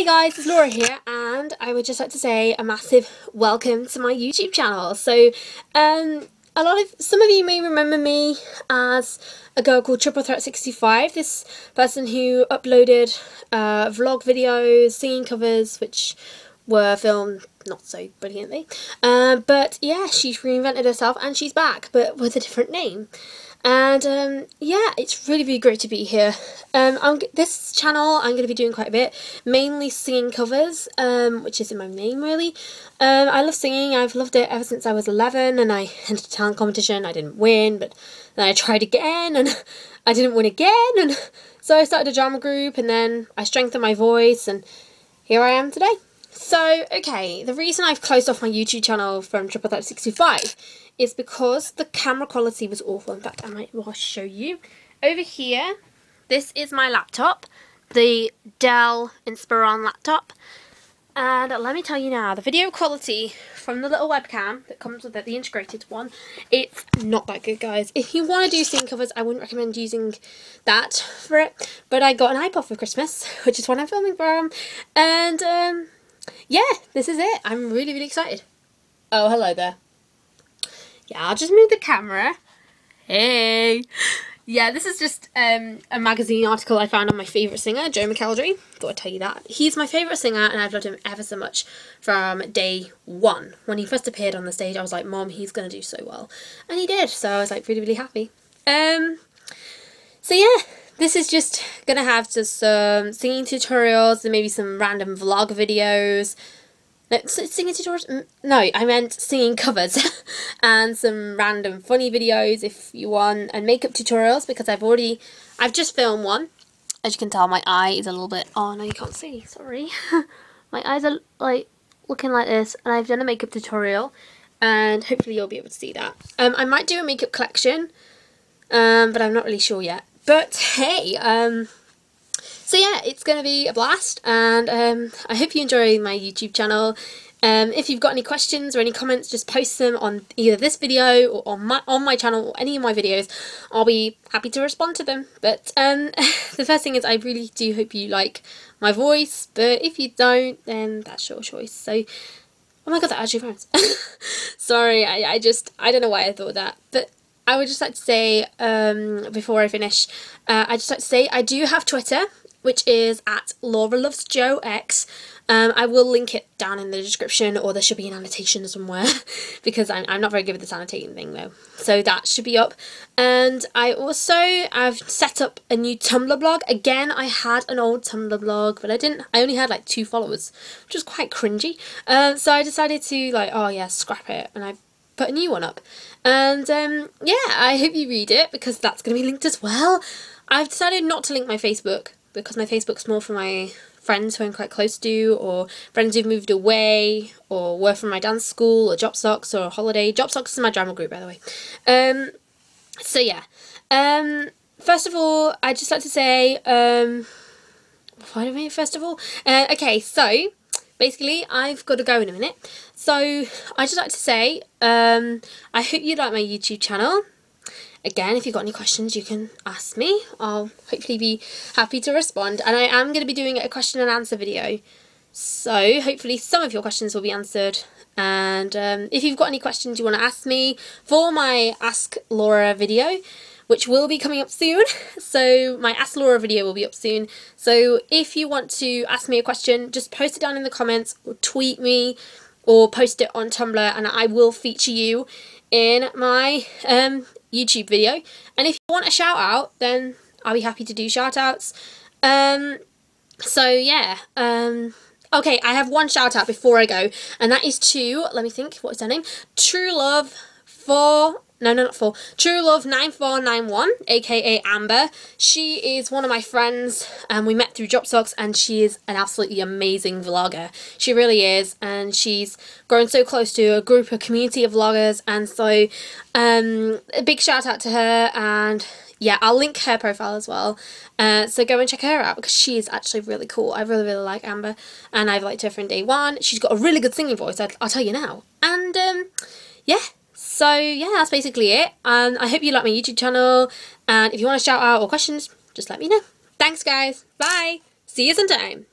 Hi guys, it's Laura here and I would just like to say a massive welcome to my YouTube channel. So um, a lot of, some of you may remember me as a girl called Triple Threat 65, this person who uploaded uh, vlog videos, singing covers which were filmed not so brilliantly. Uh, but yeah, she's reinvented herself and she's back but with a different name. And um, yeah, it's really, really great to be here. Um, I'm, this channel I'm going to be doing quite a bit, mainly singing covers, um, which is in my name really. Um, I love singing, I've loved it ever since I was 11 and I entered a talent competition, I didn't win, but then I tried again and I didn't win again. And so I started a drama group and then I strengthened my voice and here I am today. So, okay, the reason I've closed off my YouTube channel from Triple Threat 65 is because the camera quality was awful. In fact, I might well show you. Over here, this is my laptop, the Dell Inspiron laptop. And let me tell you now, the video quality from the little webcam that comes with it, the integrated one, it's not that good, guys. If you want to do scene covers, I wouldn't recommend using that for it. But I got an iPod for Christmas, which is what I'm filming from. And, um, yeah, this is it. I'm really, really excited. Oh, hello there. Yeah, I'll just move the camera. Hey. Yeah, this is just um, a magazine article I found on my favourite singer, Joe McElderry. Thought I'd tell you that. He's my favourite singer and I've loved him ever so much from day one. When he first appeared on the stage, I was like, Mom, he's going to do so well. And he did, so I was like really, really happy. Um, so yeah, this is just going to have just some singing tutorials and maybe some random vlog videos. No, singing tutorials? No, I meant singing covers and some random funny videos if you want and makeup tutorials because I've already, I've just filmed one. As you can tell, my eye is a little bit, oh no you can't see, sorry. my eyes are like looking like this and I've done a makeup tutorial and hopefully you'll be able to see that. Um, I might do a makeup collection um, but I'm not really sure yet. But hey, um, so yeah, it's going to be a blast, and um, I hope you enjoy my YouTube channel. Um, if you've got any questions or any comments, just post them on either this video or on my on my channel or any of my videos. I'll be happy to respond to them. But um, the first thing is I really do hope you like my voice, but if you don't, then that's your choice. So, oh my god, that actually rhymes. Sorry, I, I just, I don't know why I thought that. But I would just like to say, um, before I finish, uh, I just like to say I do have Twitter, which is at Laura Loves Joe X. Um, I will link it down in the description, or there should be an annotation somewhere, because I'm, I'm not very good with this annotating thing though. So that should be up. And I also, I've set up a new Tumblr blog. Again, I had an old Tumblr blog, but I didn't, I only had like two followers, which was quite cringy. Uh, so I decided to like, oh yeah, scrap it, and I put a new one up. And um, yeah, I hope you read it because that's going to be linked as well. I've decided not to link my Facebook because my Facebook's more for my friends who I'm quite close to or friends who've moved away or were from my dance school or Job Socks or a Holiday. Job Socks is my drama group by the way. Um, so yeah. Um, first of all, I'd just like to say, um, what do mean first of all? Uh, okay, so basically I've got to go in a minute. So I just like to say, um, I hope you like my YouTube channel. Again, if you've got any questions, you can ask me. I'll hopefully be happy to respond. And I am going to be doing a question and answer video. So hopefully some of your questions will be answered. And um, if you've got any questions you want to ask me for my Ask Laura video, which will be coming up soon. So my Ask Laura video will be up soon. So if you want to ask me a question, just post it down in the comments or tweet me or post it on Tumblr and I will feature you in my um, YouTube video. And if you want a shout out, then I'll be happy to do shout outs. Um, so yeah, um, okay, I have one shout out before I go, and that is to, let me think, what is her name? True Love for no, no, not four. True Love 9491, aka Amber. She is one of my friends, and we met through Job Socks, and she is an absolutely amazing vlogger. She really is, and she's grown so close to a group, a community of vloggers, and so um, a big shout out to her, and yeah, I'll link her profile as well. Uh, so go and check her out because she is actually really cool. I really, really like Amber, and I've liked her from day one. She's got a really good singing voice, I'll, I'll tell you now. And um, yeah, so yeah, that's basically it. And I hope you like my YouTube channel. And if you want to shout out or questions, just let me know. Thanks guys. Bye. See you sometime.